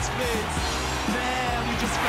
Spitz. Man, we just.